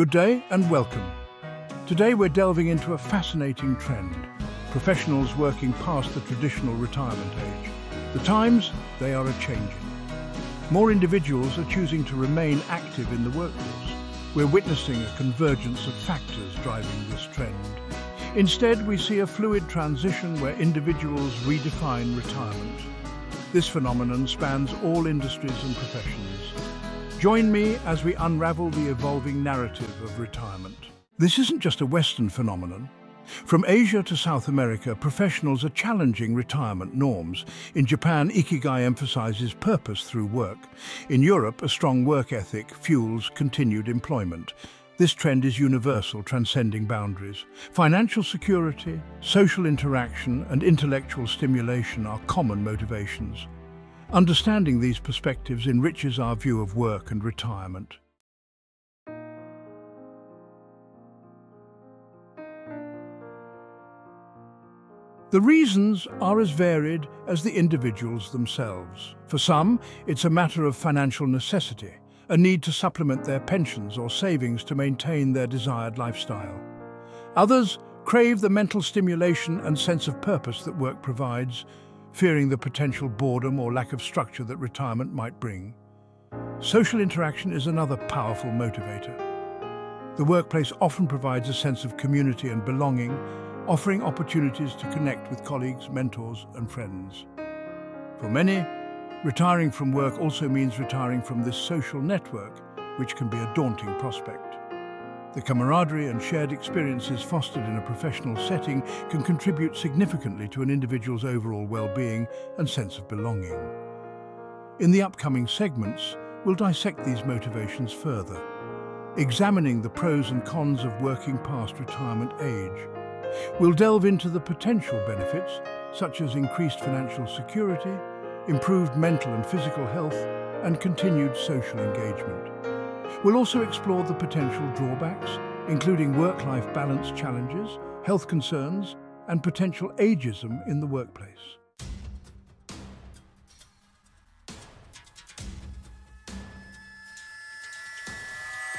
Good day and welcome. Today we're delving into a fascinating trend. Professionals working past the traditional retirement age. The times, they are a-changing. More individuals are choosing to remain active in the workforce. We're witnessing a convergence of factors driving this trend. Instead, we see a fluid transition where individuals redefine retirement. This phenomenon spans all industries and professions. Join me as we unravel the evolving narrative of retirement. This isn't just a Western phenomenon. From Asia to South America, professionals are challenging retirement norms. In Japan, Ikigai emphasizes purpose through work. In Europe, a strong work ethic fuels continued employment. This trend is universal, transcending boundaries. Financial security, social interaction and intellectual stimulation are common motivations. Understanding these perspectives enriches our view of work and retirement. The reasons are as varied as the individuals themselves. For some, it's a matter of financial necessity a need to supplement their pensions or savings to maintain their desired lifestyle. Others crave the mental stimulation and sense of purpose that work provides, fearing the potential boredom or lack of structure that retirement might bring. Social interaction is another powerful motivator. The workplace often provides a sense of community and belonging, offering opportunities to connect with colleagues, mentors and friends. For many, Retiring from work also means retiring from this social network, which can be a daunting prospect. The camaraderie and shared experiences fostered in a professional setting can contribute significantly to an individual's overall well-being and sense of belonging. In the upcoming segments, we'll dissect these motivations further, examining the pros and cons of working past retirement age. We'll delve into the potential benefits, such as increased financial security, improved mental and physical health, and continued social engagement. We'll also explore the potential drawbacks, including work-life balance challenges, health concerns, and potential ageism in the workplace.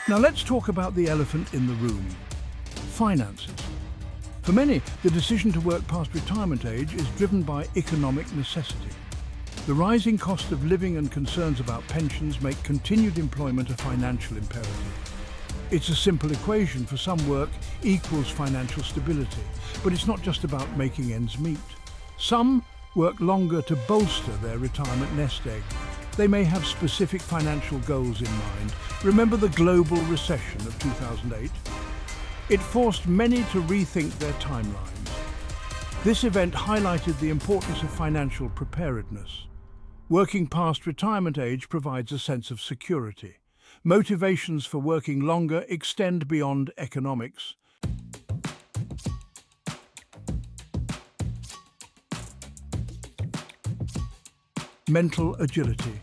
Now let's talk about the elephant in the room, finances. For many, the decision to work past retirement age is driven by economic necessity. The rising cost of living and concerns about pensions make continued employment a financial imperative. It's a simple equation for some work equals financial stability, but it's not just about making ends meet. Some work longer to bolster their retirement nest egg. They may have specific financial goals in mind. Remember the global recession of 2008? It forced many to rethink their timelines. This event highlighted the importance of financial preparedness. Working past retirement age provides a sense of security. Motivations for working longer extend beyond economics. Mental agility.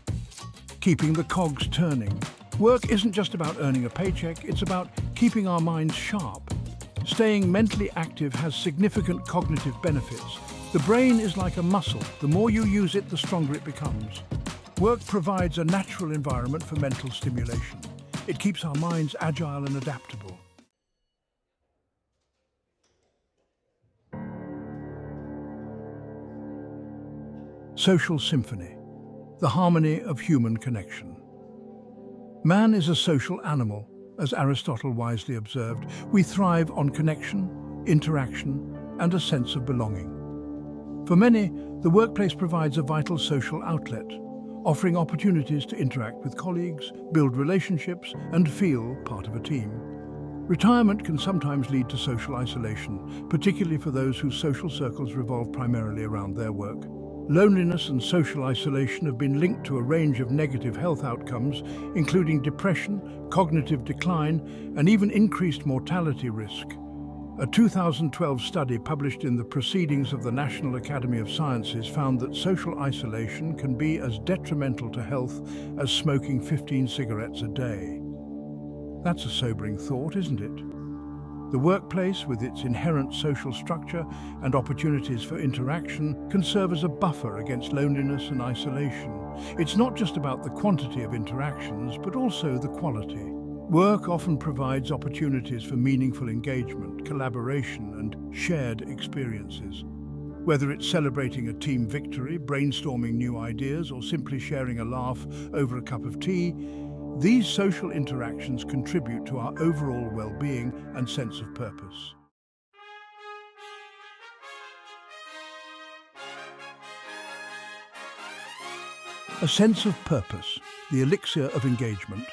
Keeping the cogs turning. Work isn't just about earning a paycheck, it's about keeping our minds sharp. Staying mentally active has significant cognitive benefits, the brain is like a muscle. The more you use it, the stronger it becomes. Work provides a natural environment for mental stimulation. It keeps our minds agile and adaptable. Social symphony, the harmony of human connection. Man is a social animal, as Aristotle wisely observed. We thrive on connection, interaction, and a sense of belonging. For many, the workplace provides a vital social outlet, offering opportunities to interact with colleagues, build relationships, and feel part of a team. Retirement can sometimes lead to social isolation, particularly for those whose social circles revolve primarily around their work. Loneliness and social isolation have been linked to a range of negative health outcomes, including depression, cognitive decline, and even increased mortality risk. A 2012 study published in the Proceedings of the National Academy of Sciences found that social isolation can be as detrimental to health as smoking 15 cigarettes a day. That's a sobering thought, isn't it? The workplace, with its inherent social structure and opportunities for interaction, can serve as a buffer against loneliness and isolation. It's not just about the quantity of interactions, but also the quality. Work often provides opportunities for meaningful engagement, collaboration and shared experiences. Whether it's celebrating a team victory, brainstorming new ideas or simply sharing a laugh over a cup of tea, these social interactions contribute to our overall well-being and sense of purpose. A sense of purpose, the elixir of engagement.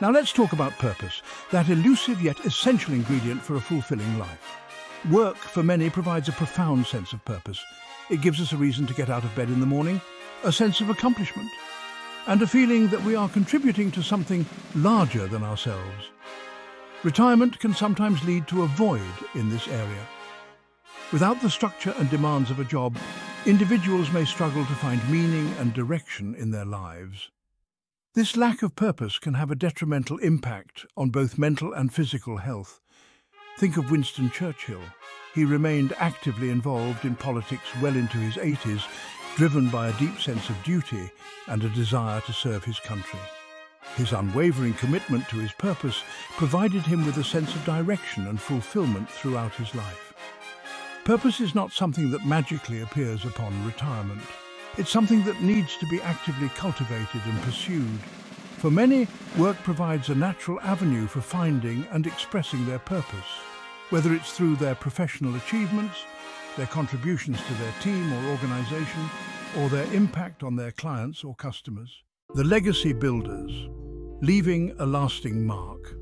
Now let's talk about purpose, that elusive yet essential ingredient for a fulfilling life. Work, for many, provides a profound sense of purpose. It gives us a reason to get out of bed in the morning, a sense of accomplishment, and a feeling that we are contributing to something larger than ourselves. Retirement can sometimes lead to a void in this area. Without the structure and demands of a job, individuals may struggle to find meaning and direction in their lives. This lack of purpose can have a detrimental impact on both mental and physical health. Think of Winston Churchill. He remained actively involved in politics well into his 80s, driven by a deep sense of duty and a desire to serve his country. His unwavering commitment to his purpose provided him with a sense of direction and fulfillment throughout his life. Purpose is not something that magically appears upon retirement. It's something that needs to be actively cultivated and pursued. For many, work provides a natural avenue for finding and expressing their purpose, whether it's through their professional achievements, their contributions to their team or organisation, or their impact on their clients or customers. The legacy builders, leaving a lasting mark.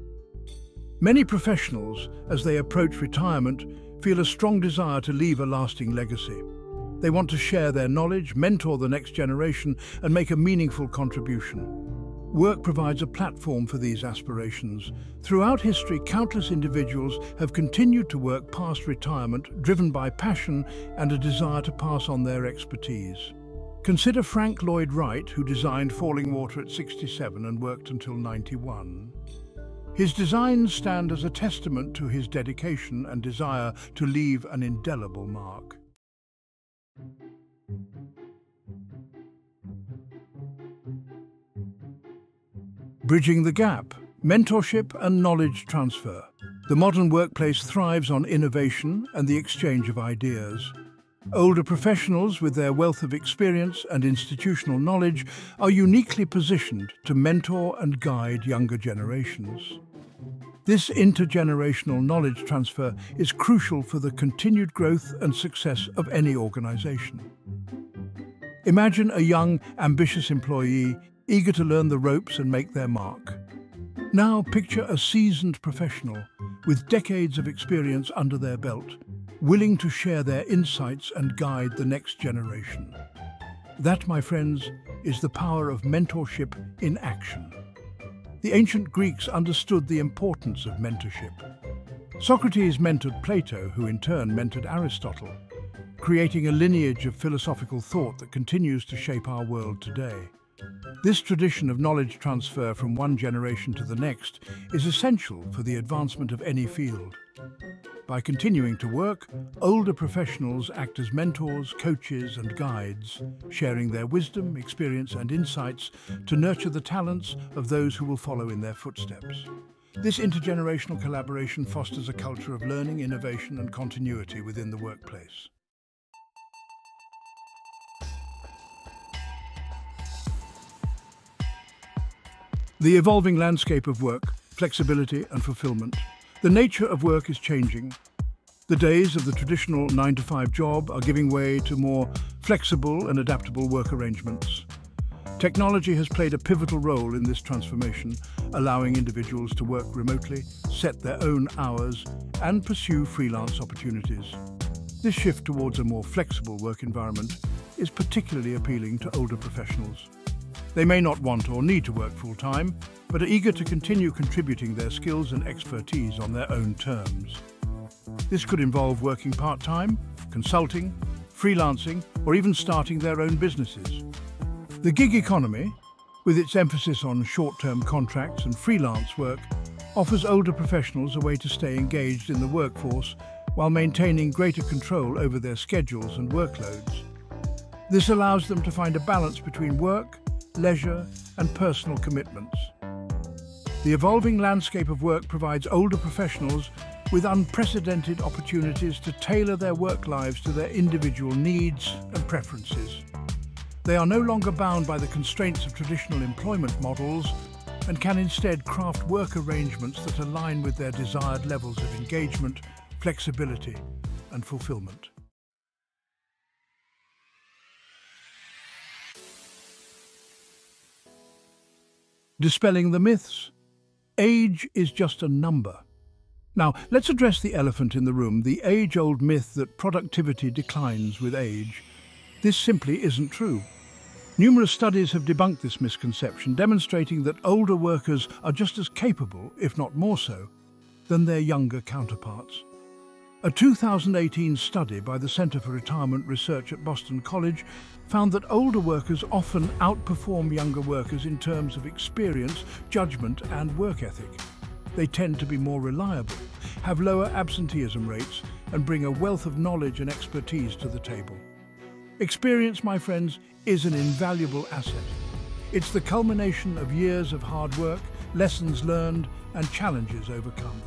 Many professionals, as they approach retirement, feel a strong desire to leave a lasting legacy. They want to share their knowledge, mentor the next generation and make a meaningful contribution. Work provides a platform for these aspirations. Throughout history, countless individuals have continued to work past retirement, driven by passion and a desire to pass on their expertise. Consider Frank Lloyd Wright, who designed Falling Water at 67 and worked until 91. His designs stand as a testament to his dedication and desire to leave an indelible mark. Bridging the gap, mentorship and knowledge transfer. The modern workplace thrives on innovation and the exchange of ideas. Older professionals with their wealth of experience and institutional knowledge are uniquely positioned to mentor and guide younger generations. This intergenerational knowledge transfer is crucial for the continued growth and success of any organisation. Imagine a young, ambitious employee eager to learn the ropes and make their mark. Now picture a seasoned professional with decades of experience under their belt willing to share their insights and guide the next generation. That, my friends, is the power of mentorship in action. The ancient Greeks understood the importance of mentorship. Socrates mentored Plato, who in turn mentored Aristotle, creating a lineage of philosophical thought that continues to shape our world today. This tradition of knowledge transfer from one generation to the next is essential for the advancement of any field. By continuing to work, older professionals act as mentors, coaches and guides, sharing their wisdom, experience and insights to nurture the talents of those who will follow in their footsteps. This intergenerational collaboration fosters a culture of learning, innovation and continuity within the workplace. The evolving landscape of work, flexibility and fulfillment the nature of work is changing. The days of the traditional 9-to-5 job are giving way to more flexible and adaptable work arrangements. Technology has played a pivotal role in this transformation, allowing individuals to work remotely, set their own hours and pursue freelance opportunities. This shift towards a more flexible work environment is particularly appealing to older professionals. They may not want or need to work full-time, but are eager to continue contributing their skills and expertise on their own terms. This could involve working part-time, consulting, freelancing, or even starting their own businesses. The gig economy, with its emphasis on short-term contracts and freelance work, offers older professionals a way to stay engaged in the workforce while maintaining greater control over their schedules and workloads. This allows them to find a balance between work, leisure and personal commitments. The evolving landscape of work provides older professionals with unprecedented opportunities to tailor their work lives to their individual needs and preferences. They are no longer bound by the constraints of traditional employment models and can instead craft work arrangements that align with their desired levels of engagement, flexibility and fulfillment. Dispelling the myths. Age is just a number. Now, let's address the elephant in the room, the age-old myth that productivity declines with age. This simply isn't true. Numerous studies have debunked this misconception, demonstrating that older workers are just as capable, if not more so, than their younger counterparts. A 2018 study by the Centre for Retirement Research at Boston College found that older workers often outperform younger workers in terms of experience, judgment and work ethic. They tend to be more reliable, have lower absenteeism rates and bring a wealth of knowledge and expertise to the table. Experience, my friends, is an invaluable asset. It's the culmination of years of hard work, lessons learned and challenges overcome.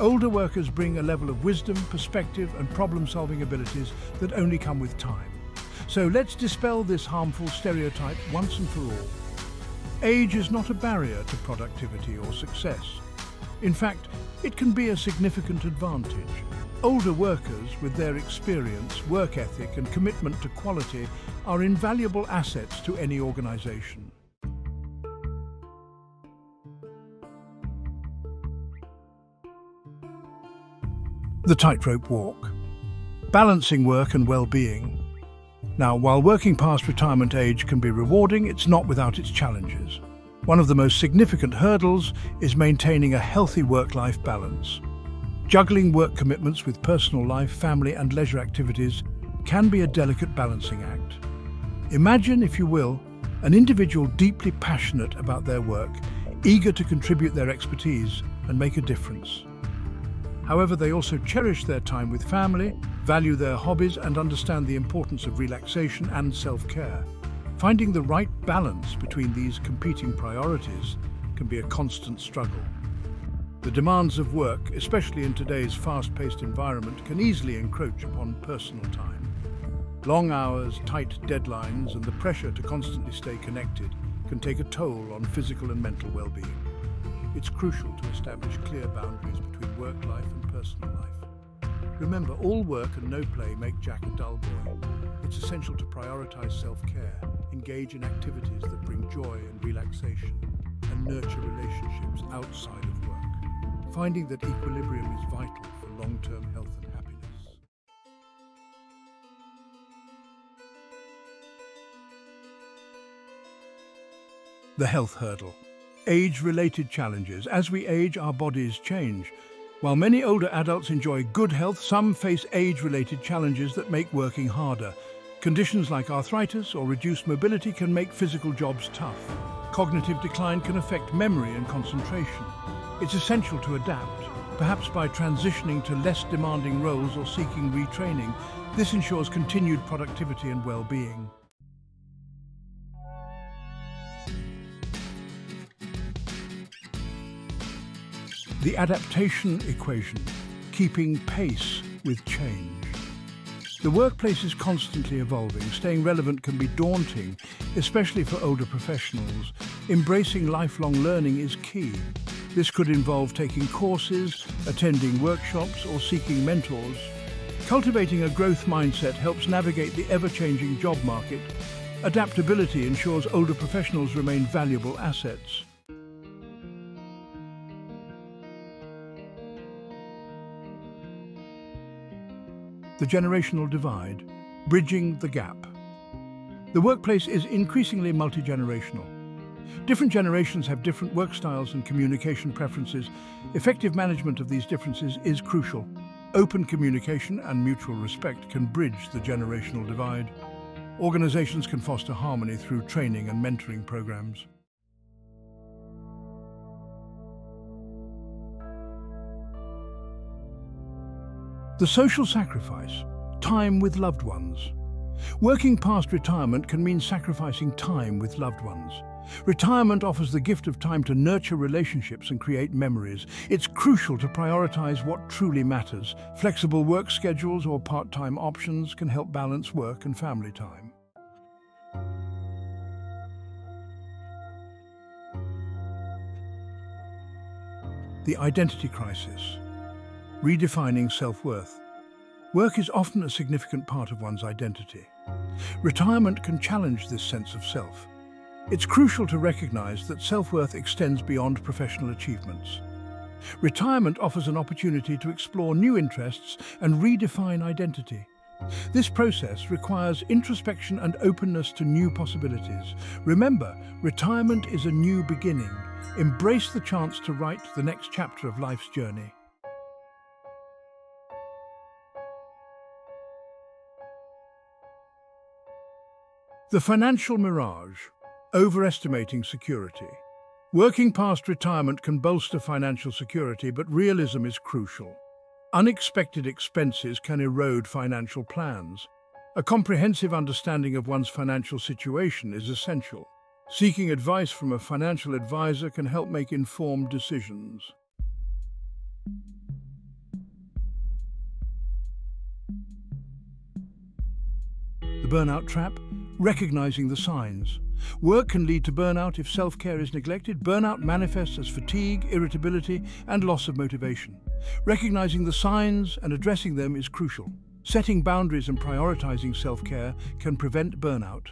Older workers bring a level of wisdom, perspective and problem-solving abilities that only come with time. So let's dispel this harmful stereotype once and for all. Age is not a barrier to productivity or success. In fact, it can be a significant advantage. Older workers, with their experience, work ethic and commitment to quality, are invaluable assets to any organisation. The tightrope walk. Balancing work and well-being. Now, while working past retirement age can be rewarding, it's not without its challenges. One of the most significant hurdles is maintaining a healthy work-life balance. Juggling work commitments with personal life, family and leisure activities can be a delicate balancing act. Imagine, if you will, an individual deeply passionate about their work, eager to contribute their expertise and make a difference. However, they also cherish their time with family, value their hobbies and understand the importance of relaxation and self-care. Finding the right balance between these competing priorities can be a constant struggle. The demands of work, especially in today's fast-paced environment, can easily encroach upon personal time. Long hours, tight deadlines and the pressure to constantly stay connected can take a toll on physical and mental well-being. It's crucial to establish clear boundaries between work life and personal life. Remember, all work and no play make Jack a dull boy. It's essential to prioritize self-care, engage in activities that bring joy and relaxation, and nurture relationships outside of work finding that equilibrium is vital for long-term health and happiness. The health hurdle. Age-related challenges. As we age, our bodies change. While many older adults enjoy good health, some face age-related challenges that make working harder. Conditions like arthritis or reduced mobility can make physical jobs tough. Cognitive decline can affect memory and concentration. It's essential to adapt, perhaps by transitioning to less demanding roles or seeking retraining. This ensures continued productivity and well-being. The adaptation equation, keeping pace with change. The workplace is constantly evolving. Staying relevant can be daunting, especially for older professionals. Embracing lifelong learning is key. This could involve taking courses, attending workshops or seeking mentors. Cultivating a growth mindset helps navigate the ever-changing job market. Adaptability ensures older professionals remain valuable assets. The generational divide, bridging the gap. The workplace is increasingly multi-generational. Different generations have different work styles and communication preferences. Effective management of these differences is crucial. Open communication and mutual respect can bridge the generational divide. Organizations can foster harmony through training and mentoring programs. The social sacrifice, time with loved ones. Working past retirement can mean sacrificing time with loved ones. Retirement offers the gift of time to nurture relationships and create memories. It's crucial to prioritize what truly matters. Flexible work schedules or part-time options can help balance work and family time. The identity crisis. Redefining self-worth. Work is often a significant part of one's identity. Retirement can challenge this sense of self. It's crucial to recognize that self-worth extends beyond professional achievements. Retirement offers an opportunity to explore new interests and redefine identity. This process requires introspection and openness to new possibilities. Remember, retirement is a new beginning. Embrace the chance to write the next chapter of life's journey. The financial mirage, overestimating security. Working past retirement can bolster financial security, but realism is crucial. Unexpected expenses can erode financial plans. A comprehensive understanding of one's financial situation is essential. Seeking advice from a financial advisor can help make informed decisions. The burnout trap recognizing the signs. Work can lead to burnout if self-care is neglected. Burnout manifests as fatigue, irritability, and loss of motivation. Recognizing the signs and addressing them is crucial. Setting boundaries and prioritizing self-care can prevent burnout.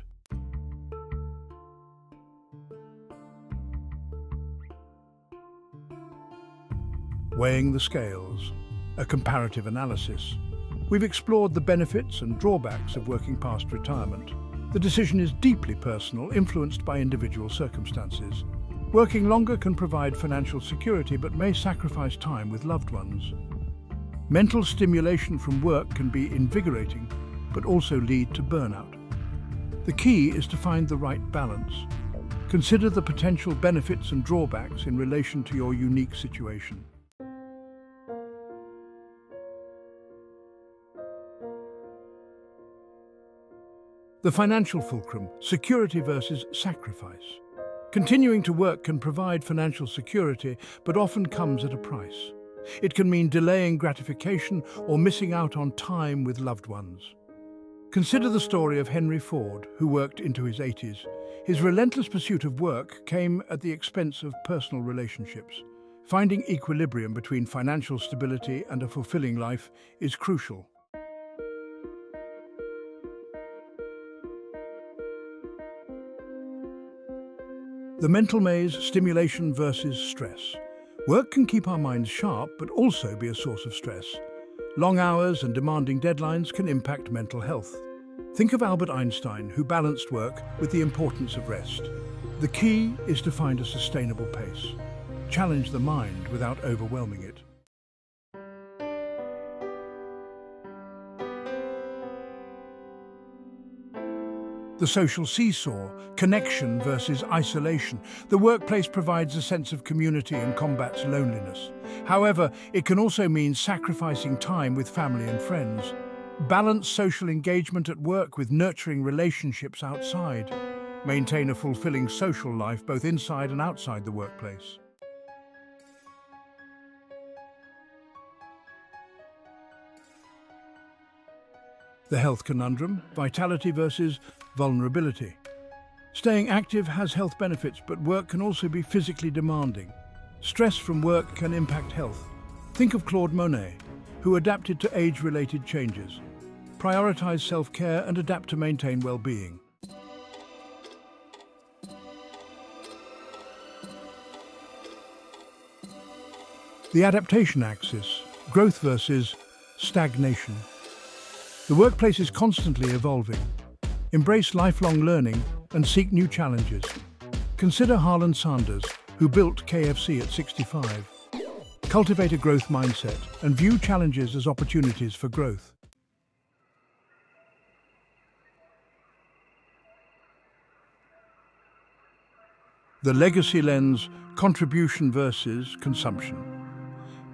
Weighing the scales, a comparative analysis. We've explored the benefits and drawbacks of working past retirement. The decision is deeply personal, influenced by individual circumstances. Working longer can provide financial security but may sacrifice time with loved ones. Mental stimulation from work can be invigorating but also lead to burnout. The key is to find the right balance. Consider the potential benefits and drawbacks in relation to your unique situation. The financial fulcrum, security versus sacrifice. Continuing to work can provide financial security, but often comes at a price. It can mean delaying gratification or missing out on time with loved ones. Consider the story of Henry Ford, who worked into his 80s. His relentless pursuit of work came at the expense of personal relationships. Finding equilibrium between financial stability and a fulfilling life is crucial. The mental maze, stimulation versus stress. Work can keep our minds sharp, but also be a source of stress. Long hours and demanding deadlines can impact mental health. Think of Albert Einstein, who balanced work with the importance of rest. The key is to find a sustainable pace. Challenge the mind without overwhelming it. The social seesaw, connection versus isolation. The workplace provides a sense of community and combats loneliness. However, it can also mean sacrificing time with family and friends. Balance social engagement at work with nurturing relationships outside. Maintain a fulfilling social life both inside and outside the workplace. The health conundrum, vitality versus vulnerability. Staying active has health benefits, but work can also be physically demanding. Stress from work can impact health. Think of Claude Monet, who adapted to age-related changes. Prioritize self-care and adapt to maintain well-being. The adaptation axis, growth versus stagnation. The workplace is constantly evolving. Embrace lifelong learning and seek new challenges. Consider Harlan Sanders, who built KFC at 65. Cultivate a growth mindset and view challenges as opportunities for growth. The legacy lens, contribution versus consumption.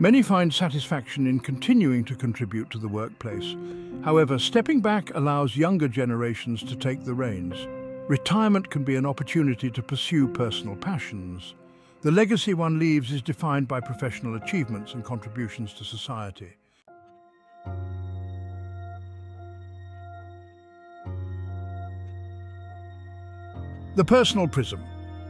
Many find satisfaction in continuing to contribute to the workplace. However, stepping back allows younger generations to take the reins. retirement can be an opportunity to pursue personal passions. The legacy one leaves is defined by professional achievements and contributions to society. The personal prism.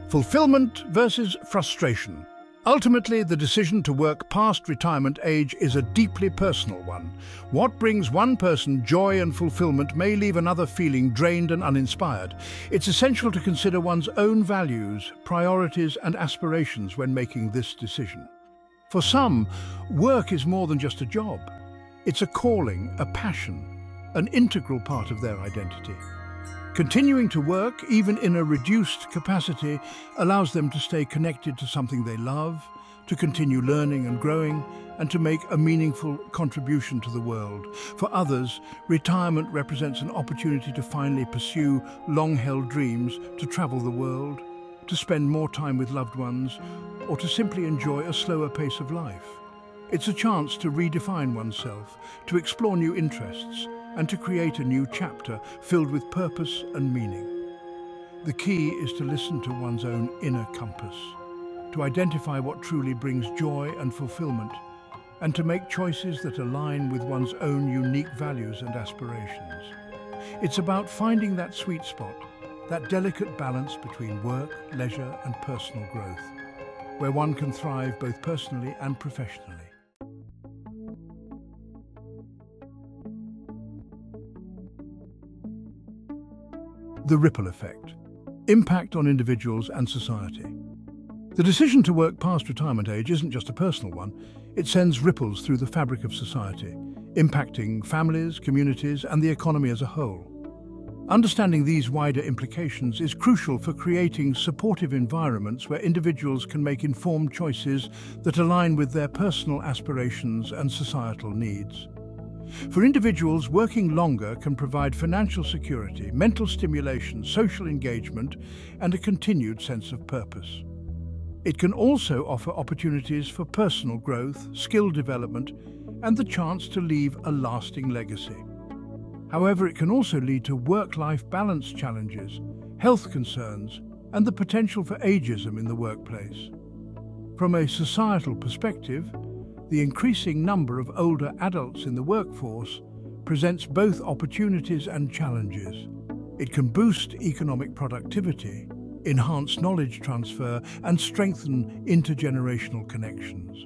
Fulfillment versus frustration. Ultimately, the decision to work past retirement age is a deeply personal one. What brings one person joy and fulfillment may leave another feeling drained and uninspired. It's essential to consider one's own values, priorities and aspirations when making this decision. For some, work is more than just a job. It's a calling, a passion, an integral part of their identity. Continuing to work, even in a reduced capacity, allows them to stay connected to something they love, to continue learning and growing, and to make a meaningful contribution to the world. For others, retirement represents an opportunity to finally pursue long-held dreams, to travel the world, to spend more time with loved ones, or to simply enjoy a slower pace of life. It's a chance to redefine oneself, to explore new interests, and to create a new chapter filled with purpose and meaning. The key is to listen to one's own inner compass, to identify what truly brings joy and fulfillment, and to make choices that align with one's own unique values and aspirations. It's about finding that sweet spot, that delicate balance between work, leisure and personal growth, where one can thrive both personally and professionally. The ripple effect. Impact on individuals and society. The decision to work past retirement age isn't just a personal one, it sends ripples through the fabric of society, impacting families, communities and the economy as a whole. Understanding these wider implications is crucial for creating supportive environments where individuals can make informed choices that align with their personal aspirations and societal needs. For individuals, working longer can provide financial security, mental stimulation, social engagement and a continued sense of purpose. It can also offer opportunities for personal growth, skill development and the chance to leave a lasting legacy. However, it can also lead to work-life balance challenges, health concerns and the potential for ageism in the workplace. From a societal perspective, the increasing number of older adults in the workforce presents both opportunities and challenges. It can boost economic productivity, enhance knowledge transfer and strengthen intergenerational connections.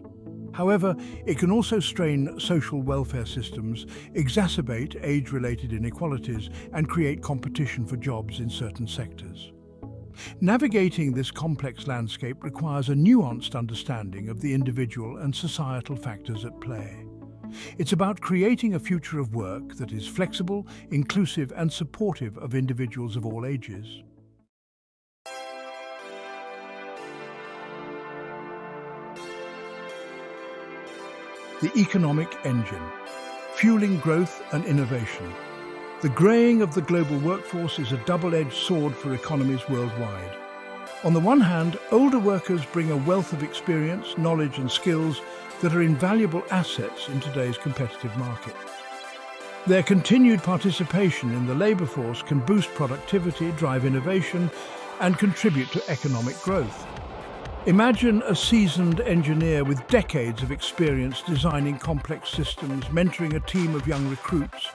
However, it can also strain social welfare systems, exacerbate age-related inequalities and create competition for jobs in certain sectors. Navigating this complex landscape requires a nuanced understanding of the individual and societal factors at play. It's about creating a future of work that is flexible, inclusive and supportive of individuals of all ages. The economic engine, fueling growth and innovation. The greying of the global workforce is a double-edged sword for economies worldwide. On the one hand, older workers bring a wealth of experience, knowledge and skills that are invaluable assets in today's competitive market. Their continued participation in the labour force can boost productivity, drive innovation and contribute to economic growth. Imagine a seasoned engineer with decades of experience designing complex systems, mentoring a team of young recruits,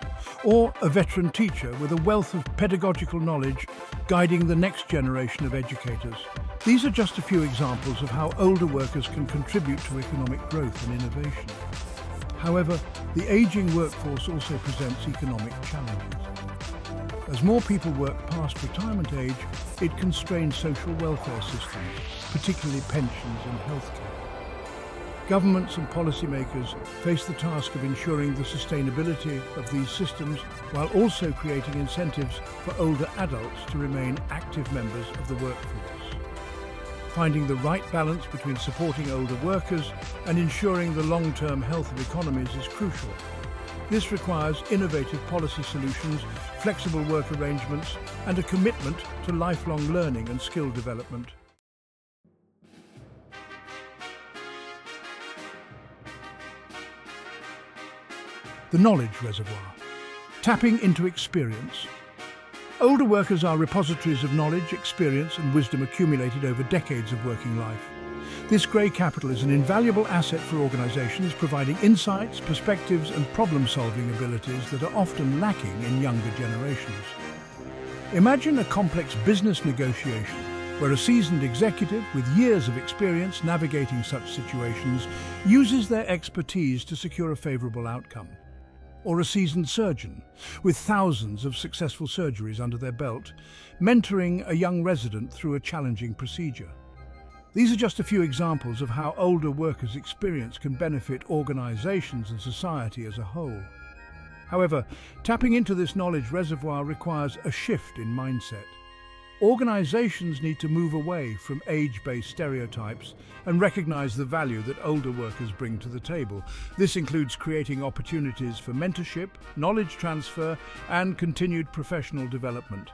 or a veteran teacher with a wealth of pedagogical knowledge guiding the next generation of educators. These are just a few examples of how older workers can contribute to economic growth and innovation. However, the ageing workforce also presents economic challenges. As more people work past retirement age, it constrains social welfare systems, particularly pensions and healthcare. Governments and policymakers face the task of ensuring the sustainability of these systems while also creating incentives for older adults to remain active members of the workforce. Finding the right balance between supporting older workers and ensuring the long-term health of economies is crucial this requires innovative policy solutions, flexible work arrangements and a commitment to lifelong learning and skill development. The knowledge reservoir, tapping into experience. Older workers are repositories of knowledge, experience and wisdom accumulated over decades of working life. This grey capital is an invaluable asset for organisations, providing insights, perspectives and problem-solving abilities that are often lacking in younger generations. Imagine a complex business negotiation where a seasoned executive with years of experience navigating such situations uses their expertise to secure a favourable outcome. Or a seasoned surgeon with thousands of successful surgeries under their belt, mentoring a young resident through a challenging procedure. These are just a few examples of how older workers' experience can benefit organisations and society as a whole. However, tapping into this knowledge reservoir requires a shift in mindset. Organisations need to move away from age-based stereotypes and recognise the value that older workers bring to the table. This includes creating opportunities for mentorship, knowledge transfer and continued professional development.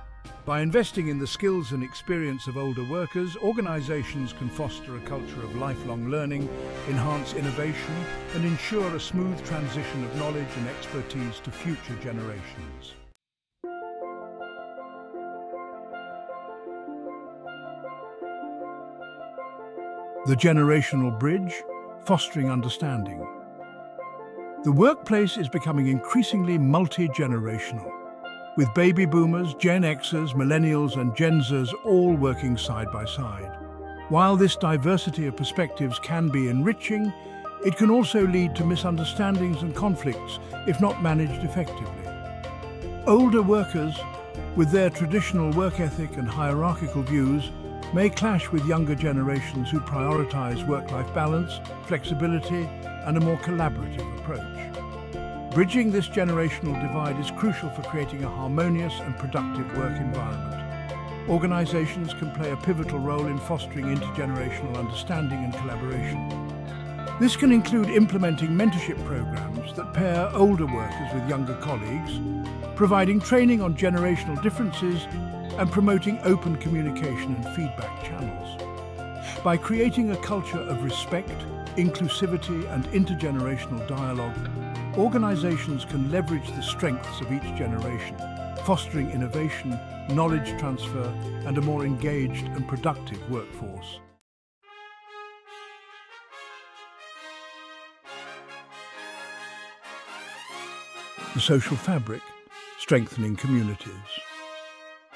By investing in the skills and experience of older workers, organisations can foster a culture of lifelong learning, enhance innovation and ensure a smooth transition of knowledge and expertise to future generations. The generational bridge, fostering understanding. The workplace is becoming increasingly multi-generational with baby boomers, Gen Xers, millennials and Gen Zers all working side by side. While this diversity of perspectives can be enriching, it can also lead to misunderstandings and conflicts if not managed effectively. Older workers, with their traditional work ethic and hierarchical views, may clash with younger generations who prioritise work-life balance, flexibility and a more collaborative approach. Bridging this generational divide is crucial for creating a harmonious and productive work environment. Organisations can play a pivotal role in fostering intergenerational understanding and collaboration. This can include implementing mentorship programs that pair older workers with younger colleagues, providing training on generational differences and promoting open communication and feedback channels. By creating a culture of respect, inclusivity and intergenerational dialogue, Organisations can leverage the strengths of each generation, fostering innovation, knowledge transfer and a more engaged and productive workforce. The social fabric, strengthening communities.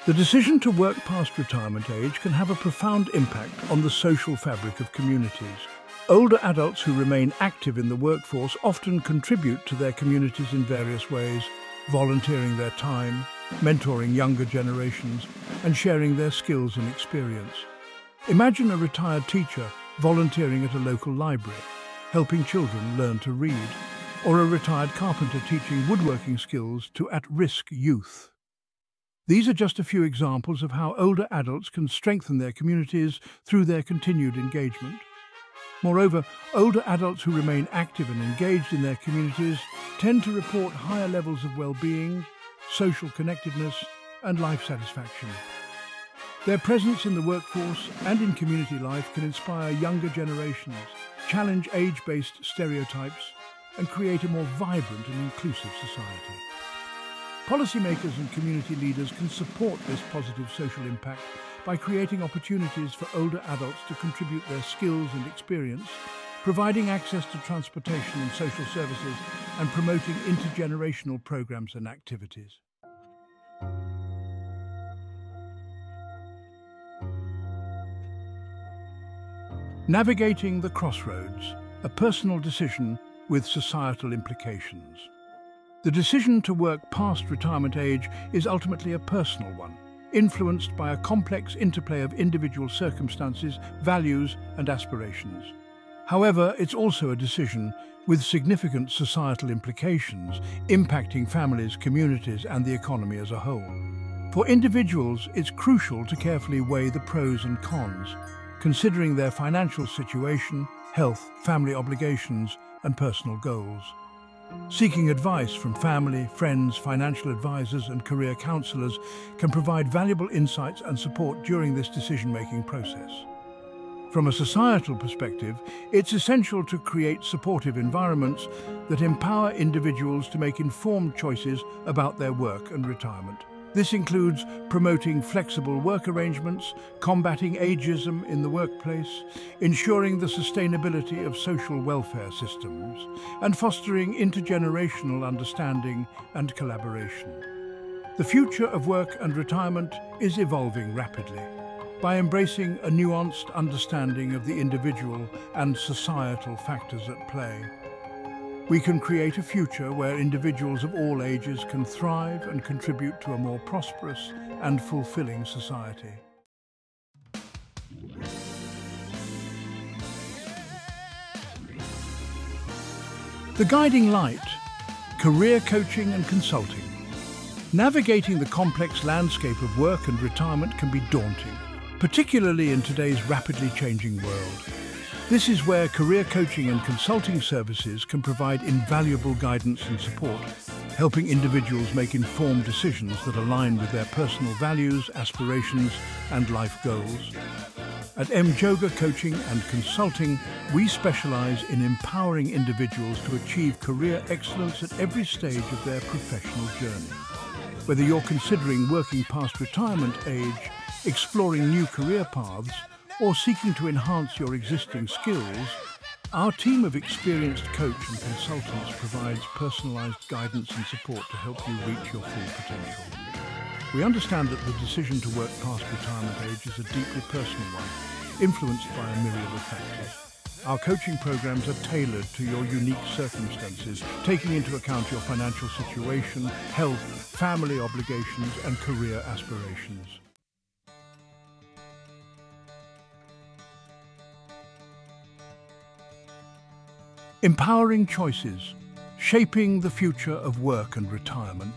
The decision to work past retirement age can have a profound impact on the social fabric of communities. Older adults who remain active in the workforce often contribute to their communities in various ways, volunteering their time, mentoring younger generations, and sharing their skills and experience. Imagine a retired teacher volunteering at a local library, helping children learn to read, or a retired carpenter teaching woodworking skills to at-risk youth. These are just a few examples of how older adults can strengthen their communities through their continued engagement. Moreover, older adults who remain active and engaged in their communities tend to report higher levels of well-being, social connectedness and life satisfaction. Their presence in the workforce and in community life can inspire younger generations, challenge age-based stereotypes and create a more vibrant and inclusive society. Policymakers and community leaders can support this positive social impact by creating opportunities for older adults to contribute their skills and experience, providing access to transportation and social services, and promoting intergenerational programs and activities. Navigating the crossroads, a personal decision with societal implications. The decision to work past retirement age is ultimately a personal one, influenced by a complex interplay of individual circumstances, values and aspirations. However, it's also a decision with significant societal implications, impacting families, communities and the economy as a whole. For individuals, it's crucial to carefully weigh the pros and cons, considering their financial situation, health, family obligations and personal goals. Seeking advice from family, friends, financial advisors and career counsellors can provide valuable insights and support during this decision-making process. From a societal perspective, it's essential to create supportive environments that empower individuals to make informed choices about their work and retirement. This includes promoting flexible work arrangements, combating ageism in the workplace, ensuring the sustainability of social welfare systems, and fostering intergenerational understanding and collaboration. The future of work and retirement is evolving rapidly. By embracing a nuanced understanding of the individual and societal factors at play, we can create a future where individuals of all ages can thrive and contribute to a more prosperous and fulfilling society. The Guiding Light, Career Coaching and Consulting. Navigating the complex landscape of work and retirement can be daunting, particularly in today's rapidly changing world. This is where career coaching and consulting services can provide invaluable guidance and support, helping individuals make informed decisions that align with their personal values, aspirations and life goals. At MJhoga Coaching and Consulting, we specialize in empowering individuals to achieve career excellence at every stage of their professional journey. Whether you're considering working past retirement age, exploring new career paths, or seeking to enhance your existing skills, our team of experienced coach and consultants provides personalised guidance and support to help you reach your full potential. We understand that the decision to work past retirement age is a deeply personal one, influenced by a myriad of factors. Our coaching programs are tailored to your unique circumstances, taking into account your financial situation, health, family obligations and career aspirations. Empowering choices, shaping the future of work and retirement.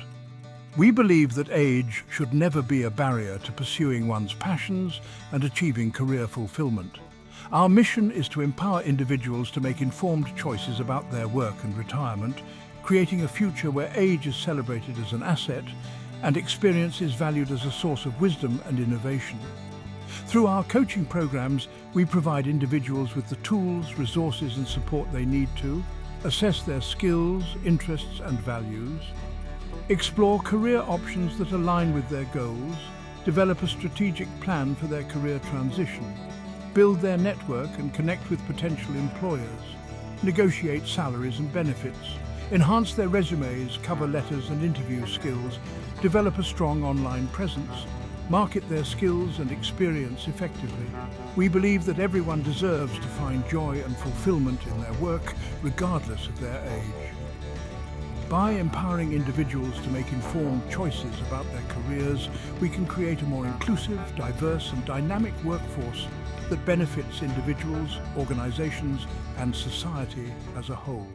We believe that age should never be a barrier to pursuing one's passions and achieving career fulfillment. Our mission is to empower individuals to make informed choices about their work and retirement, creating a future where age is celebrated as an asset and experience is valued as a source of wisdom and innovation. Through our coaching programs, we provide individuals with the tools, resources and support they need to assess their skills, interests and values, explore career options that align with their goals, develop a strategic plan for their career transition, build their network and connect with potential employers, negotiate salaries and benefits, enhance their resumes, cover letters and interview skills, develop a strong online presence, market their skills and experience effectively. We believe that everyone deserves to find joy and fulfillment in their work, regardless of their age. By empowering individuals to make informed choices about their careers, we can create a more inclusive, diverse and dynamic workforce that benefits individuals, organisations and society as a whole.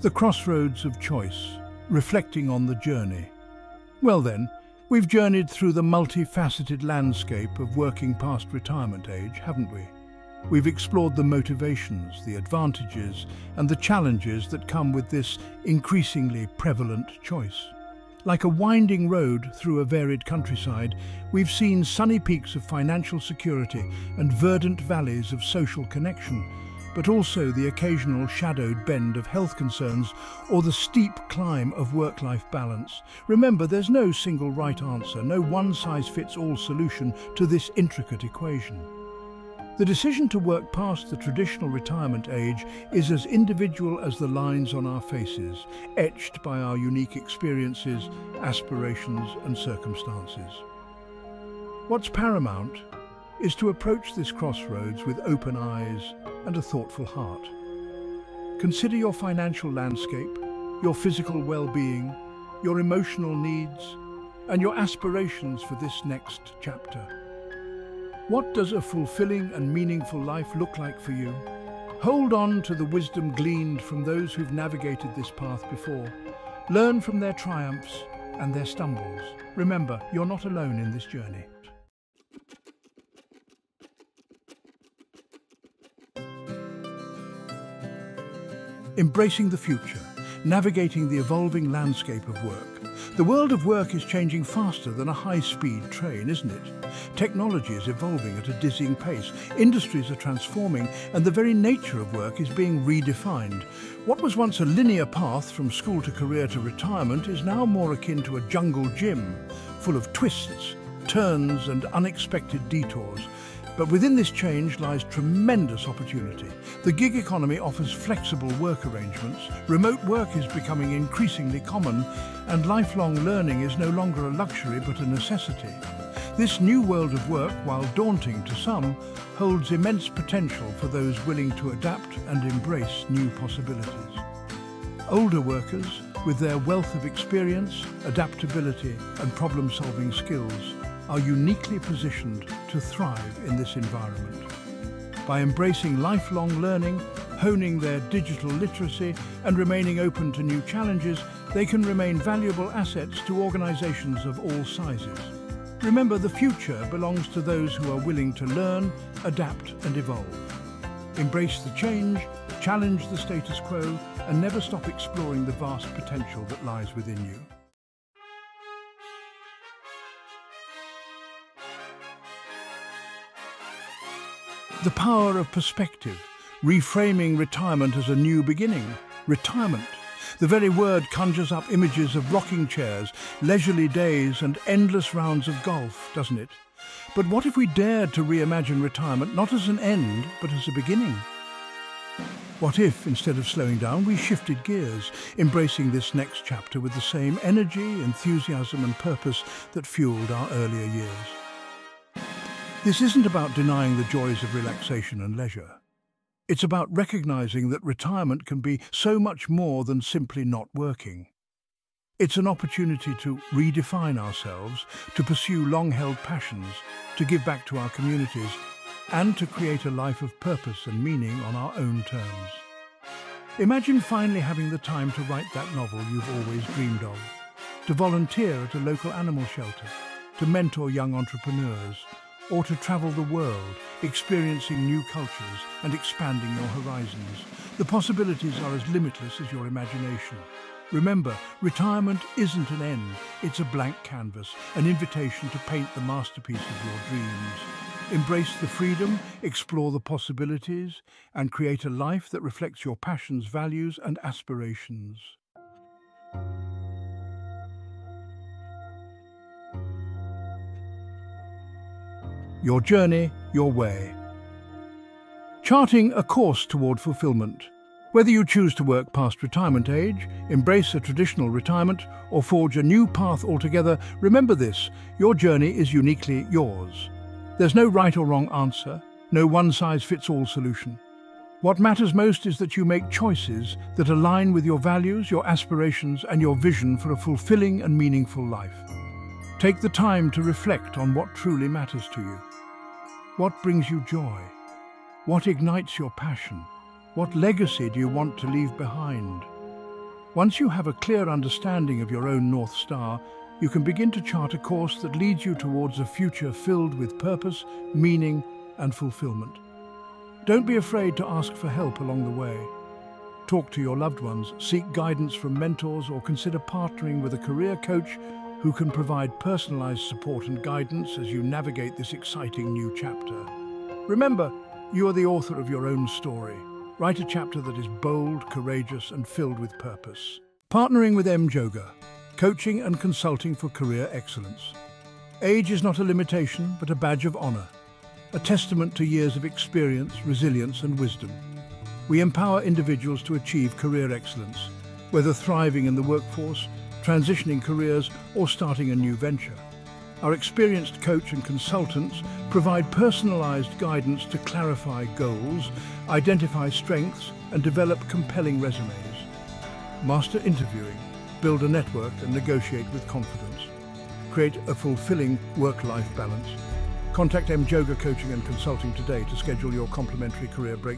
The crossroads of choice, reflecting on the journey. Well then, we've journeyed through the multifaceted landscape of working past retirement age, haven't we? We've explored the motivations, the advantages and the challenges that come with this increasingly prevalent choice. Like a winding road through a varied countryside, we've seen sunny peaks of financial security and verdant valleys of social connection, but also the occasional shadowed bend of health concerns or the steep climb of work-life balance. Remember, there's no single right answer, no one-size-fits-all solution to this intricate equation. The decision to work past the traditional retirement age is as individual as the lines on our faces, etched by our unique experiences, aspirations and circumstances. What's paramount is to approach this crossroads with open eyes and a thoughtful heart. Consider your financial landscape, your physical well-being, your emotional needs, and your aspirations for this next chapter. What does a fulfilling and meaningful life look like for you? Hold on to the wisdom gleaned from those who've navigated this path before. Learn from their triumphs and their stumbles. Remember, you're not alone in this journey. Embracing the future, navigating the evolving landscape of work. The world of work is changing faster than a high-speed train, isn't it? Technology is evolving at a dizzying pace, industries are transforming, and the very nature of work is being redefined. What was once a linear path from school to career to retirement is now more akin to a jungle gym, full of twists, turns and unexpected detours. But within this change lies tremendous opportunity. The gig economy offers flexible work arrangements, remote work is becoming increasingly common, and lifelong learning is no longer a luxury but a necessity. This new world of work, while daunting to some, holds immense potential for those willing to adapt and embrace new possibilities. Older workers, with their wealth of experience, adaptability and problem-solving skills, are uniquely positioned to thrive in this environment. By embracing lifelong learning, honing their digital literacy and remaining open to new challenges, they can remain valuable assets to organisations of all sizes. Remember, the future belongs to those who are willing to learn, adapt and evolve. Embrace the change, challenge the status quo and never stop exploring the vast potential that lies within you. The power of perspective, reframing retirement as a new beginning. Retirement. The very word conjures up images of rocking chairs, leisurely days and endless rounds of golf, doesn't it? But what if we dared to reimagine retirement not as an end, but as a beginning? What if, instead of slowing down, we shifted gears, embracing this next chapter with the same energy, enthusiasm and purpose that fueled our earlier years? This isn't about denying the joys of relaxation and leisure. It's about recognizing that retirement can be so much more than simply not working. It's an opportunity to redefine ourselves, to pursue long-held passions, to give back to our communities, and to create a life of purpose and meaning on our own terms. Imagine finally having the time to write that novel you've always dreamed of, to volunteer at a local animal shelter, to mentor young entrepreneurs, or to travel the world, experiencing new cultures and expanding your horizons. The possibilities are as limitless as your imagination. Remember, retirement isn't an end, it's a blank canvas, an invitation to paint the masterpiece of your dreams. Embrace the freedom, explore the possibilities, and create a life that reflects your passions, values and aspirations. Your journey, your way. Charting a course toward fulfillment. Whether you choose to work past retirement age, embrace a traditional retirement, or forge a new path altogether, remember this, your journey is uniquely yours. There's no right or wrong answer, no one-size-fits-all solution. What matters most is that you make choices that align with your values, your aspirations, and your vision for a fulfilling and meaningful life. Take the time to reflect on what truly matters to you. What brings you joy? What ignites your passion? What legacy do you want to leave behind? Once you have a clear understanding of your own North Star, you can begin to chart a course that leads you towards a future filled with purpose, meaning and fulfillment. Don't be afraid to ask for help along the way. Talk to your loved ones, seek guidance from mentors or consider partnering with a career coach who can provide personalized support and guidance as you navigate this exciting new chapter. Remember, you are the author of your own story. Write a chapter that is bold, courageous and filled with purpose. Partnering with M-Jhoga, coaching and consulting for career excellence. Age is not a limitation, but a badge of honour, a testament to years of experience, resilience and wisdom. We empower individuals to achieve career excellence, whether thriving in the workforce, transitioning careers or starting a new venture. Our experienced coach and consultants provide personalised guidance to clarify goals, identify strengths and develop compelling resumes. Master interviewing, build a network and negotiate with confidence. Create a fulfilling work-life balance. Contact M-Jhoga Coaching and Consulting today to schedule your complimentary career breakthrough.